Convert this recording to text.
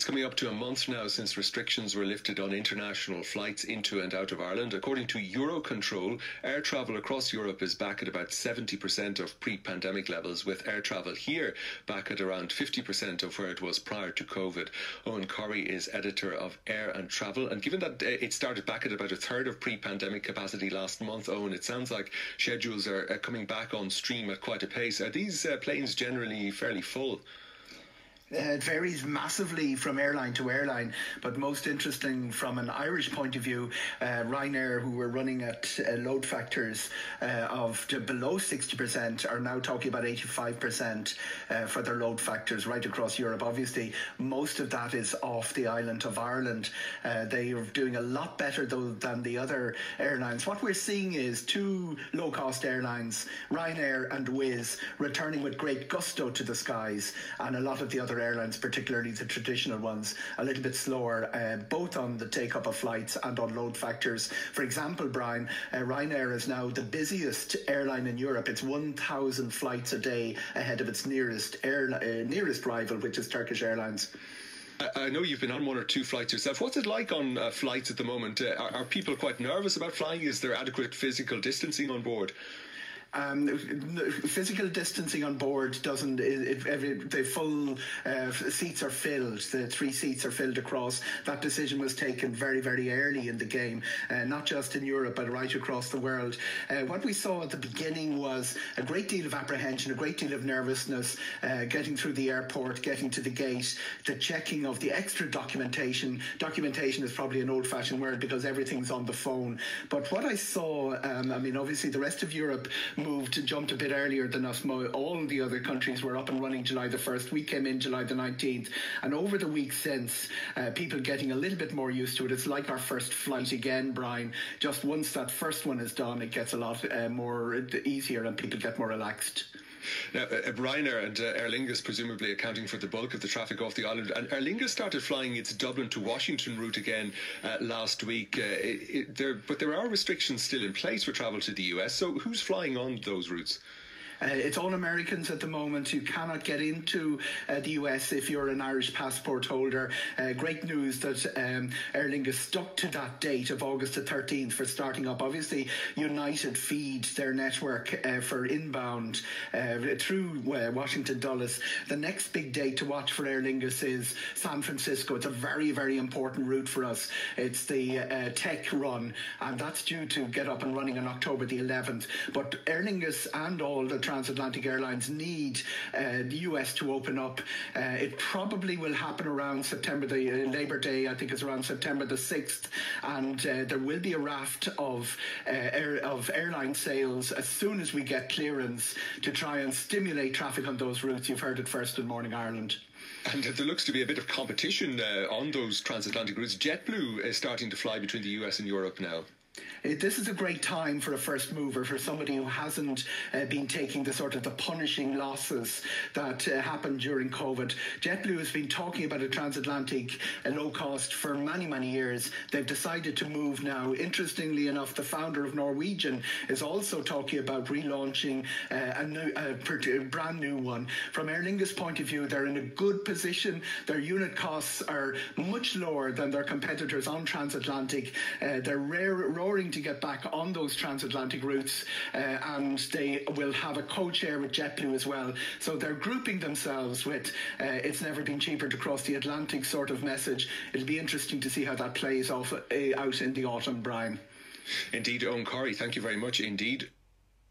It's coming up to a month now since restrictions were lifted on international flights into and out of Ireland. According to Eurocontrol, air travel across Europe is back at about 70% of pre pandemic levels, with air travel here back at around 50% of where it was prior to COVID. Eoghan Corry is editor of Air and Travel. And given that uh, it started back at about a third of pre pandemic capacity last month, Eoghan, it sounds like schedules are coming back on stream at quite a pace. Are these uh, planes generally fairly full? Uh, it varies massively from airline to airline, but most interesting from an Irish point of view, uh, Ryanair, who were running at uh, load factors uh, of below 60%, are now talking about 85% uh, for their load factors right across Europe. Obviously, most of that is off the island of Ireland. Uh, they are doing a lot better, though, than the other airlines. What we're seeing is two low cost airlines, Ryanair and Wizz, returning with great gusto to the skies, and a lot of the other airlines, particularly the traditional ones, a little bit slower, uh, both on the take up of flights and on load factors. For example, Brian, uh, Ryanair is now the busiest airline in Europe. It's 1,000 flights a day ahead of its nearest uh, nearest rival, which is Turkish Airlines. I know you've been on one or two flights yourself. What's it like on uh, flights at the moment? Uh, are, are, people quite nervous about flying? Is there adequate physical distancing on board? Um, physical distancing on board doesn't. If every the full uh, seats are filled, the three seats are filled across. That decision was taken very, very early in the game, uh, not just in Europe but right across the world. Uh, what we saw at the beginning was a great deal of apprehension, a great deal of nervousness, uh, getting through the airport, getting to the gate, the checking of the extra documentation. Documentation is probably an old-fashioned word because everything's on the phone. But what I saw, um, I mean, obviously the rest of Europe moved, jumped a bit earlier than us. All the other countries were up and running July the 1st. We came in July the 19th. And over the week since, uh, people getting a little bit more used to it. It's like our first flight again, Brian. Just once that first one is done, it gets a lot uh, more easier and people get more relaxed. Now, uh, Ryanair and uh, Aer Lingus presumably accounting for the bulk of the traffic off the island. And Aer Lingus started flying its Dublin to Washington route again uh, last week. Uh, it, it, there, but there are restrictions still in place for travel to the US. So who's flying on those routes? Uh, it's all Americans at the moment. You cannot get into uh, the US if you're an Irish passport holder. Uh, great news that um, Aer Lingus stuck to that date of August the 13th for starting up. Obviously, United feed their network uh, for inbound uh, through uh, Washington Dulles. The next big date to watch for Aer Lingus is San Francisco. It's a very, very important route for us. It's the tech run, and that's due to get up and running on October the 11th. But Aer Lingus and all the transatlantic airlines need uh, the US to open up. Uh, it probably will happen around September, the uh, Labor Day, I think it's around September the 6th, and uh, there will be a raft of, uh, air, of airline sales as soon as we get clearance to try and stimulate traffic on those routes. You've heard it first in Morning Ireland. And there looks to be a bit of competition uh, on those transatlantic routes. JetBlue is starting to fly between the US and Europe now. Uh, this is a great time for a first mover, for somebody who hasn't uh, been taking the sort of the punishing losses that uh, happened during COVID. JetBlue has been talking about a transatlantic uh, low cost for many, many years. They've decided to move now. Interestingly enough, the founder of Norwegian is also talking about relaunching uh, a, new, a brand new one. From Aer Lingus' point of view, they're in a good position. Their unit costs are much lower than their competitors on transatlantic. Uh, they're rare roaring to get back on those transatlantic routes, uh, and they will have a codeshare with JetBlue as well. So they're grouping themselves with uh, "It's never been cheaper to cross the Atlantic" sort of message. It'll be interesting to see how that plays off uh, out in the autumn, Brian. Indeed, Eoghan Corry, thank you very much indeed.